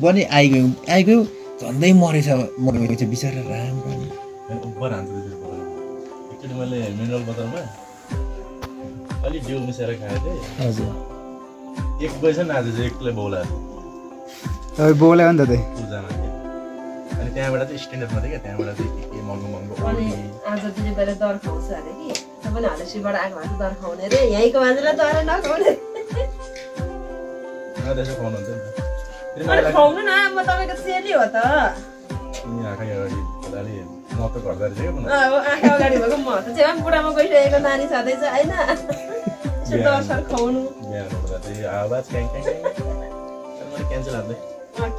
पनि आइगयो आइगयो झन्डै मरेछ बिचरा हान्छ त्यसरी बजारमा एकचोटि मैले मिनरल बजारमा अलिक जिउ मिसाएर खाएको थिएँ। हजुर। एक बजी आज चाहिँ एक्लै बौला। बोलायो नि त त्यही। पूजामा थियो अनि त्यहाँबाट चाहिँ स्ट्यान्डर्डमा थियो क्या त्यहाँबाट चाहिँ के के महँगो महँगो आज दिदी बहिनी दर खुवाउँछ अरे कि? तपाईँ हलेसीबाट आएको भए चाहिँ दर खुवाउने रे यहीँको मान्छेलाई दर नखुवाउने। त्यसो खुवाउनुहुन्छ नि। अनि खुवाउनु न म तपाईँको चेली हो त आँखा अगाडि भएको म त चाहिँ बुढामा गइसकेको नानी छँदैछ होइन खुवाउनु क्यान्सल हाल्दै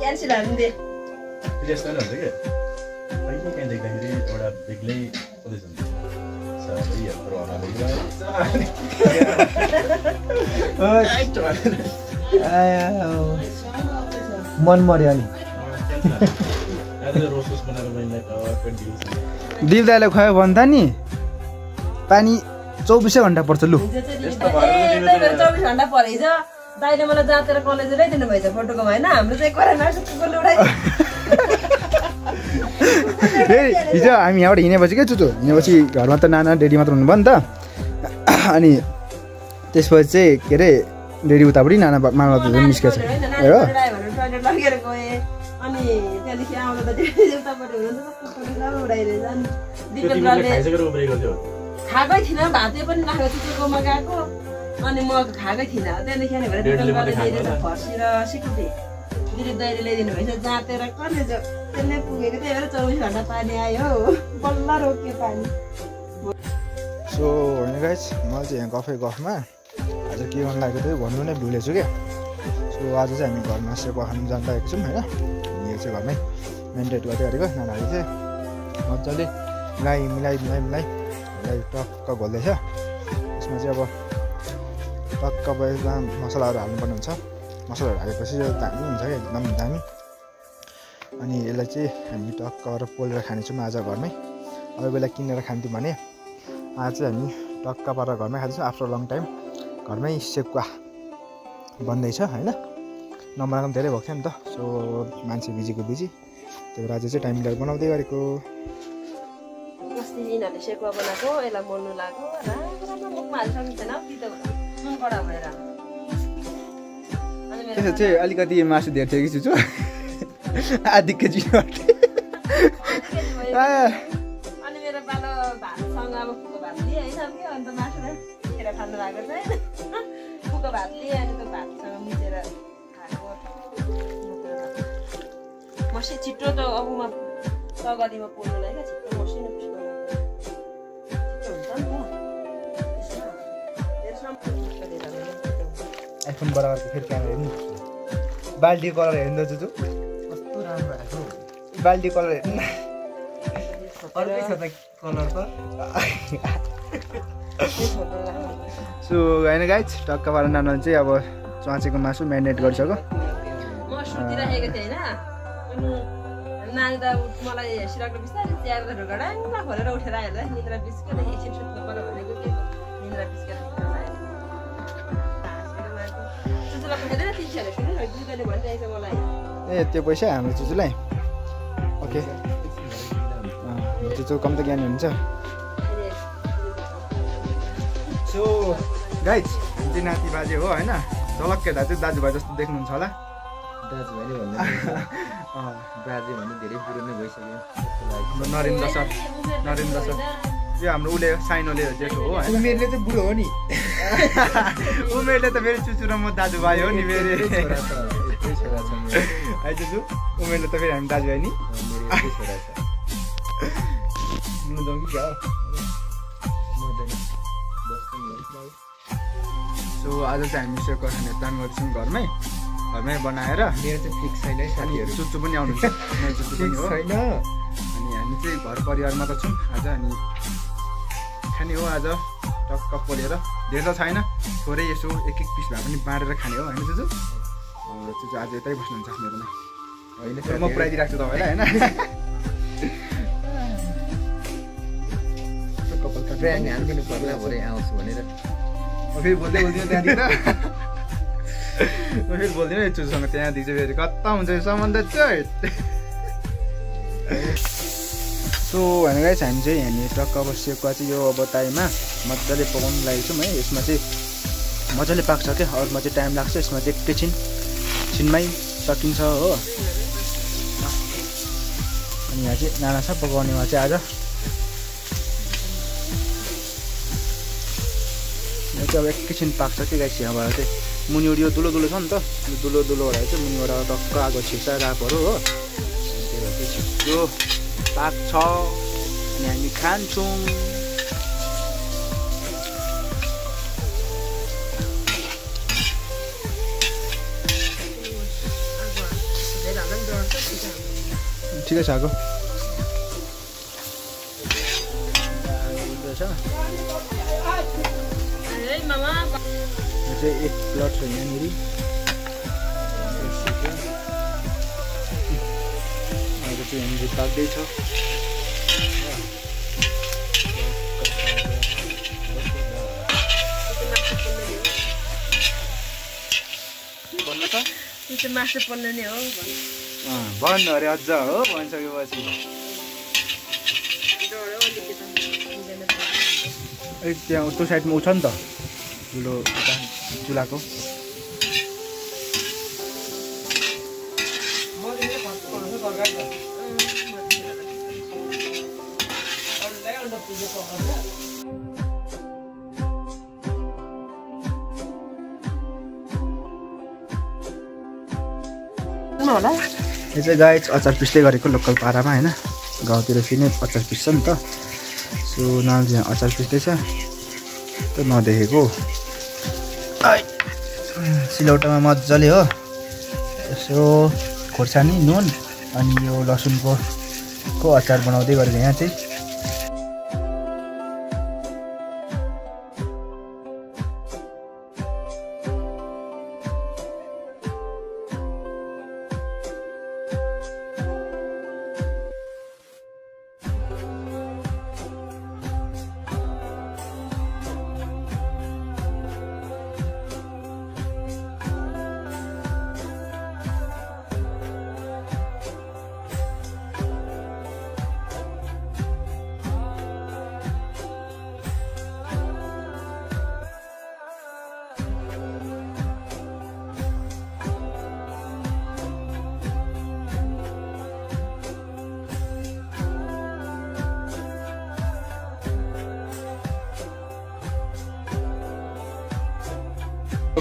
क्यान्सिल हालिदिए फेरि यस्तो नि हुन्छ क्या कहिले काहीँ देख्दाखेरि एउटा बेग्लै उदेश हुन्छ मन मर्यो अनि दिप दाईलाई खुवायो भने त नि पानी चौबिसै घन्टा पर्छ लु। दाइले मलाई जाँतेर कलेज ल्याइदिनु भएछ फोटोको होइन हाम्रो चाहिँ फेरि हिजो हामी यहाँबाट हिँडेपछि क्या चुचो हिँडेपछि घरमा त नाना डेडी मात्र हुनुभयो नि त। अनि त्यसपछि चाहिँ के अरे डेडी उतापट्टि नाना बा- मामा निस्केछ हो लगेर गएँ अनि त्यहाँदेखि आउँदा त उतापट्टि हुनुहुन्छ त्यो खाएकै थिइनँ भातै पनि राखेको थिएँ चोकोमा गएको। अनि म खाएकै थिइनँ। त्यहाँदेखि अनि भरे डेढले दिपेन्द्रले मात्रै ल्याइदिएछ खाएको फर्सी र सिकुटी दिदी दाइले ल्याइदिनु भएछ जाँतेर कलेज त्यसले पुगेको त्यही भएर चौबिस घन्टा पानी आयो। हौ बल्ल रोक्यो पानी। सो होइन गाइस मलाई चाहिँ यहाँ गफै गफमा। आज के गर्नु लागेको थियो भन्नु नै भुलेछु क्या। सो आज चाहिँ हामी घरमा सेवा खानु जानु लागेको छौँ होइन यो चाहिँ घरमै मेन्टेन गर्दै गरेको नानाले चाहिँ मजाले मिलाइ मिलाइ मिलाइ मिलाइ मिलाइ टक्क घोल्दैछ यसमा चाहिँ अब टक्क अब मसलाहरू हाल्नुपर्ने हुन्छ। मसलाहरू हालेपछि चाहिँ दामी हुन्छ क्या एकदम दामी। अनि यसलाई चाहिँ हामी टक्क गरेर पोलेर खानेछौँ आज घरमै। अरू बेला किनेर खान्थ्यौँ भने आज चाहिँ हामी टक्क पारेर घरमै खाँदैछौँ। आफ्टर लङ टाइम घरमै सेकुवा बन्दैछ होइन? नबनाएको पनि धेरै भएको थियो नि त। सो मान्छे बिजीको बिजी। त्यही भएर आज चाहिँ टाइम लिएर बनाउँदै गरेको। अस्ति यिनीहरूले सेकुवा बनाएको यसलाई लाग्यो मुखमा तितो भएर। त्यसो चाहिँ अलिकति मासु धेरै थियो कि चुचो आधी केजी अनि मेरो पालो भातसँग अब फुको भात लिएँ होइन के अन्त मासु खेर खानु भएको चाहिँ। फुको भात लिएँ अनि त्यो भातसँग मिचेर मसी छिटो त अबमा तगदीमा पोल्नुलाई क्या छिटो मसिनो छिटो हुन्छ नि। आइफोन बराबरको फेरि क्यामेरा हेर्नु बाल्टी कलर हेर्नु त चुचो कस्तो राम्रो आएको बाल्टी कलर हेर्नु। अर्कै छ त कलर त। सो होइन गाइज टक्क पारेर नाना चाहिँ अब चाँचेको मासु म्यारिनेट गरिसक्यो मलाई हेसिरहेको बिस्तारै च्याएर ढुगाडा खोलेर उठेर आएर निद्रा बिस्केर एकछिन सुत्नु पऱ्यो भनेको के निद्रा बिस्केर आयो। ए त्यो पैसा हाम्रो चुचुलाई? ओके। चुचु कम त ज्ञानी हुन्छ सो गाइज हामी चाहिँ नाति बाजे हो होइन? झलक्क चाहिँ दाजुभाइ जस्तो देख्नुहुन्छ होला। दाजुभाइले भन्दा बाजे भन्दा धेरै बुढो नै भइसक्यो। Narendra sir Narendra sir. यो हाम्रो उसले साइनोले जेठो हो उमेरले चाहिँ बुढो हो नि। उमेरले त मेरो चुचु र म दाजुभाइ हो नि मेरो। है चुचु उमेरले त फेरि हामी दाजुभाइ नि? जाउँ कि क्या। सो आज चाहिँ हामी सेको खाने प्लान गर्दैछौँ घरमै। घरमै बनाएर मेरो चाहिँ फिक्स छैन है साथीहरू। चुच्चु पनि आउनुहुन्छ चुच्चु पनि हो। छैन। अनि हामी चाहिँ घर परिवारमा त छौँ आज अनि खाने हो आज। टक्क पोलेर। धेरै त छैन। थोरै यसो एक एक पिस भए पनि बाँडेर खाने हो। होइन चुचु अँ, चुचु आज यतै बस्नुहुन्छ मेरोमा। होइन म साथीहरू। पुऱ्याइदिइरहेको छु तपाईँलाई होइन? कपाल भरे आउँछु भनेर। फेरि बोल्दै बोल्दिनँ त्यहाँदेखि म फेरि बोल्दिनँ है चुसँग त्यहाँदेखि चाहिँ फेरि कता हुन्छ यो सम्बन्ध चाहिँ सो होइन गाइस हामी चाहिँ यहाँनिर टक्क बसिएको चाहिँ यो अब ताईमा मजाले पकाउनु लागेको छौँ है यसमा चाहिँ मजाले पाक्छ क्या अरूमा चाहिँ टाइम लाग्छ यसमा चाहिँ एकैछिन छिनमै सकिन्छ हो अनि यहाँ चाहिँ नाना छ पकाउनेमा चाहिँ आज यो चाहिँ अब एकैछिन पाक्छ कि गाइस यहाँबाट चाहिँ मुनिबाट यो दुलो दुलो छ नि त। यो दुलो दुलो भएर चाहिँ मुनिबाट टक्क आगो छिर्छ रापहरू हो। त्यही भएर चाहिँ छिटो पाक्छ अनि हामी खान्छौँ। ठिकै छ आगो। छ। चाहिँ एक प्लट छ यहाँनिर। अहिले चाहिँ यहाँनिर पाक्दैछ भन्नु त? त्यो चाहिँ मासु पर्ने नै हो भन्नु। अँ, भन्नु अरे अझ हो भनिसकेपछि। त्यहाँ त्यो साइडमा उ छ नि त। ठुलो उता। चुलाको। होला यो चाहिँ गाई अचार पिस्दै गरेको लोकल पारामा होइन? गाउँतिर फेरि नै अचार पिस्छ नि त। सो चाहिँ अचार पिस्दैछ। त्यो नदेखेको। सिलौटामा मजाले हो। यसो खोर्सानी नुन अनि यो लसुनको को अचार बनाउँदै गरेको यहाँ चाहिँ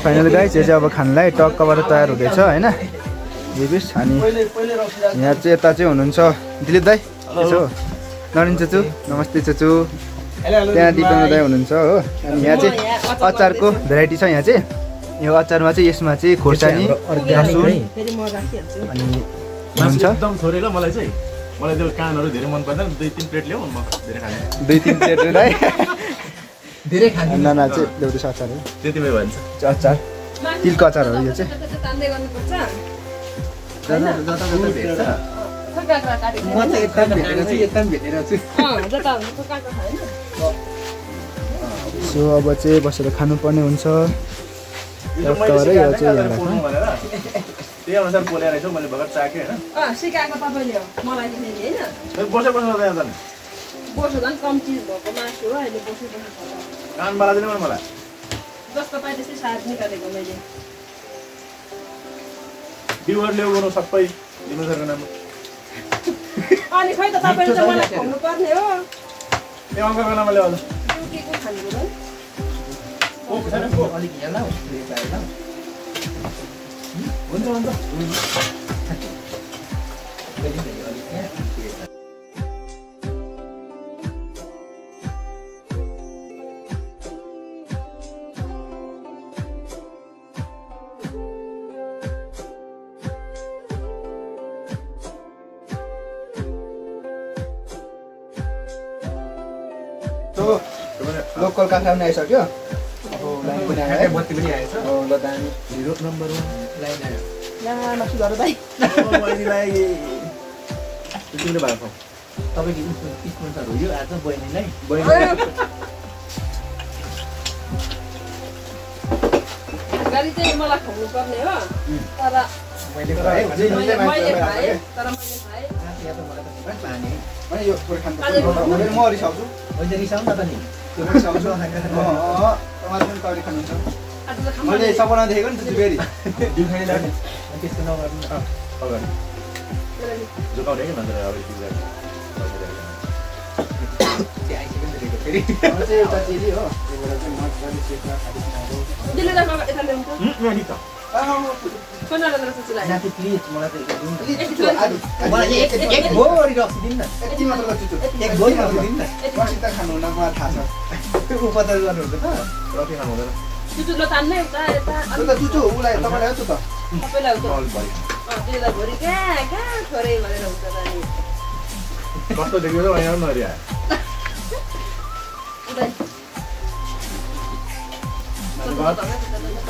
फाइनल गाई चाहिँ चाहिँ अब खानलाई टक्कबाट तयार हुँदैछ होइन? बिबिस अनि यहाँ चाहिँ यता चाहिँ हुनुहुन्छ दिलीप दाई। यसो नरिन चुचु नमस्ते चुचु। त्यहाँ दिपेन्द्र दाई हुनुहुन्छ हो? अनि यहाँ चाहिँ अचारको भेराइटी छ यहाँ चाहिँ। यो अचारमा चाहिँ यसमा चाहिँ खोर्सानी लसुन। अनि हुन्छ एकदम थोरै ल मलाई चाहिँ मलाई त्यो कानहरू धेरै मन पर्दैन दुई तिन प्लेट ल्याऊ म धेरै खाने। दुई तिन प्लेट दाई धेरै नाना चाहिँ ल्याउँदैछ अचार हो। त्यति भए भन्छ। अचार। तिलको अचार हो यो चाहिँ। सो अब चाहिँ बसेर खानुपर्ने हुन्छ। त्यही अनुसार मैले भर्खर चाखेँ होइन। बस्नु झन् कम्ती भएको मासु हो अहिले बसी बसी खाँदा कान बाला दिनु मलाई जस्तो पाए त्यस्तै साग निकालेको मैले बिउहरू ल्याउ गर्नु सबै दिनु सरको नाममा अनि खै त तपाईँले त मलाई खुवाउनु पर्ने हो ए अङ्कलको नाममा ल्याउ ड्युटीको हुन्छ हुन्छ घर भाइ बहिनीलाई तिमीले भएको तपाईँको स्पोन्सर हो यो। आज बहिनीलाई। गाडी गरी चाहिँ मलाई खुवाउनु पर्ने हो। तर त त पानी म रिसाउँछु। मैले त्यो सपना देखेको नि त फेरि त्यस्तो नगर्नु अगाडि जोगाउने कि मान्छेलाई अगाडि त्यो फेरि एउटा चेली हो त्यो उपचार गर्नुहुन्छ त रक्सी खानु हुँदैन चुचु उसलाई तपाईँलाई हो त कस्तो देख्यो त यहाँ नरिया उता जङ्क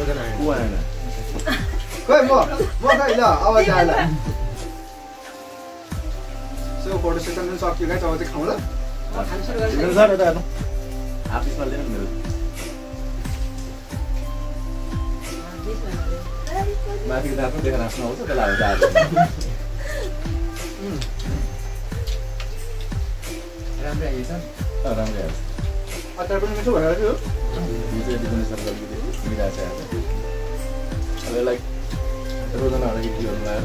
ऊ खोइ म म खै ल अब जाए ल सो फोटो सेसन पनि सक्यो गाइस अब चाहिँ खाउँ ल मेरो त्यसलाई राम्रै राम्रै पनि मिठो थियो मिलाएको छ अब यसलाई रोजनाहरू गर्नु लगाएर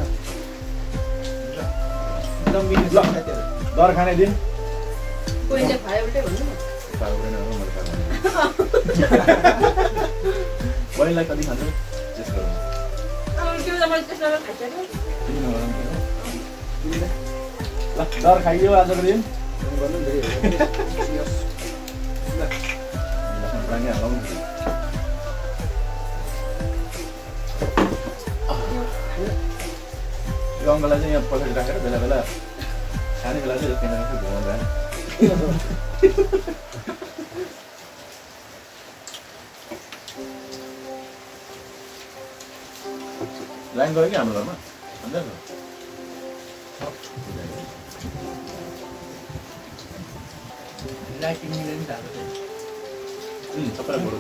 दर खाने दिन। बहिनीलाई कति खान्छ ल दर खाइयो आजको दिन। गर्नु यो अङ्कललाई चाहिँ यहाँ पछाडि राखेर बेला बेला खाने बेला चाहिँ त्यहाँ राखेर घुमाउँदा लाइन गयो कि हाम्रो घरमा अन्त लाइटिङ मिलेन नि। सबैलाई फोटो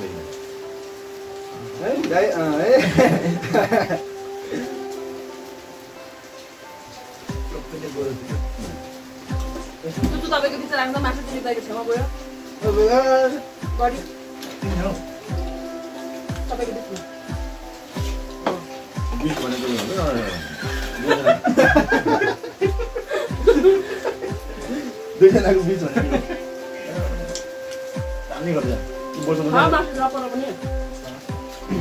है त्यो। तपाईँको राख्दा मासु छेउमा गयो? तपाईँको दुईजनाको बिच भनेको दामी गर्छ बोल्नु खा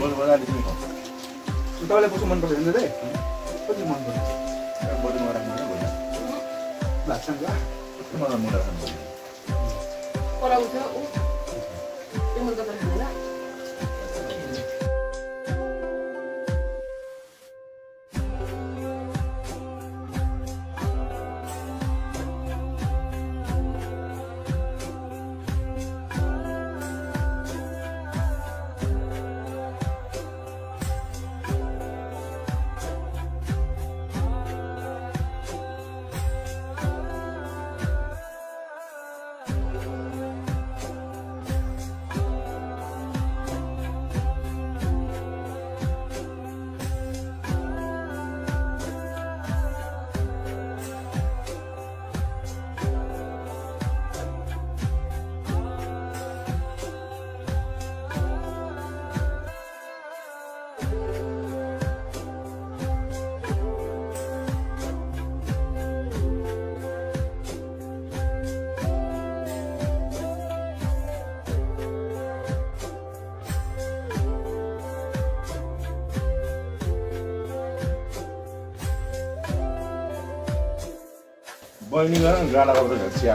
बोल्नु मासु नपर भातसँग मलाई मुला खानु पराउँछ ऊ त्यो मन तपाईँ खाँदैन बहिनी गर गाडा गर्दा चिया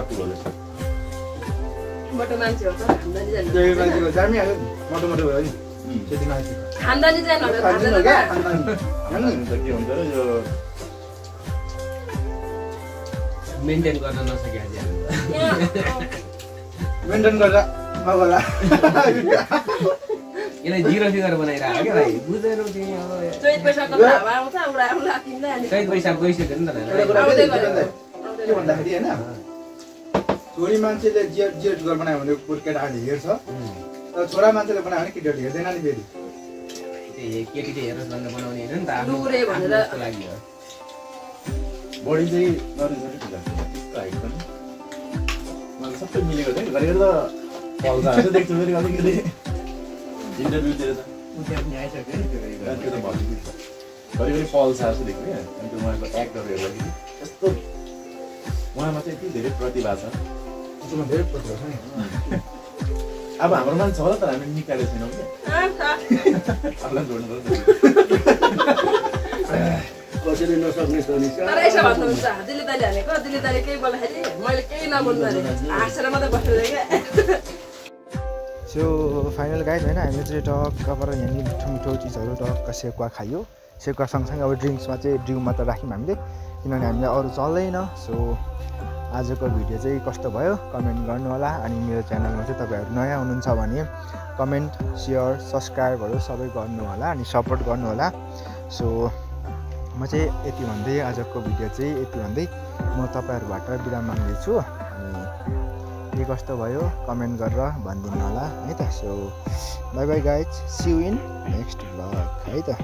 मोटो मान्छे हो त जामिहाल्यो नि मोटो मोटो भयो नि. त्यति मान्छे खानदानी जानु त। अनि के हुन्छ र यो मेन्टेन गर्न नसके आज मेन्टेन नगला यसलाई जिरो फिगर बनाइरहेको क्या भाइ तिमी अब चैत वैशाखको त हावा आउँछ उडा उडा किन्दै अनि चैत वैशाख गइसक्यो नि त कुरा के भन्दाखेरि होइन छोरी मान्छेले जेट जेट घर बनायो भने केटाहरूले हेर्छ। तर छोरा मान्छेले बनायो भने केटीहरूले हेर्दैन नि फेरि। त्यही केटीले हेरोस् भनेर बनाउने होइन नि त बडी चाहिँ हाइट पनि सबै मिलेको थियो घरिघरि त फल्छ जस्तो देख्छु फेरि अलिकति। इन्टरभ्यूतिर त अनि घरिघरि जस्तो त्यो उहाँको हेर्दाखेरि। यस्तो उहाँमा चाहिँ यति धेरै प्रतिभा छ? धेरै प्रतिभा छ नि। अब हाम्रो मान्छे छ होला तर हामी निकालेको छैनौँ क्या। अरूलाई जोड्नु पर्छ कसैले नसक्ने सनी तर यसो भन्नुहुन्छ दिल्ली दाली हानेको दिल्ली दाली केही बोल्दाखेरि मैले केही नबोल्नु अरे। हाँसेर मात्रै बसेर क्या सो फाइनल गाइड होइन हामीले चाहिँ टक्क पर यहाँनिर मिठो मिठो चिजहरू टक्क सेकुवा खायो सेकुवा सँगसँगै अब ड्रिङ्क्समा चाहिँ ड्रिङ्क मात्र राख्यौँ हामीले। किनभने हामीलाई अरू चल्दैन सो आजको भिडियो चाहिँ कस्तो भयो कमेन्ट गर्नु होला अनि मेरो च्यानलमा चाहिँ तपाईँहरू नयाँ हुनुहुन्छ भने कमेन्ट सेयर सब्सक्राइबहरू सबै गर्नु होला अनि सपोर्ट गर्नु होला सो म चाहिँ यति भन्दै आजको भिडियो चाहिँ यति भन्दै म तपाईँहरूबाट बिराम माग्दैछु अनि के कस्तो भयो कमेन्ट गरेर भनिदिनु होला है त। So bye bye guys see in next blog है त।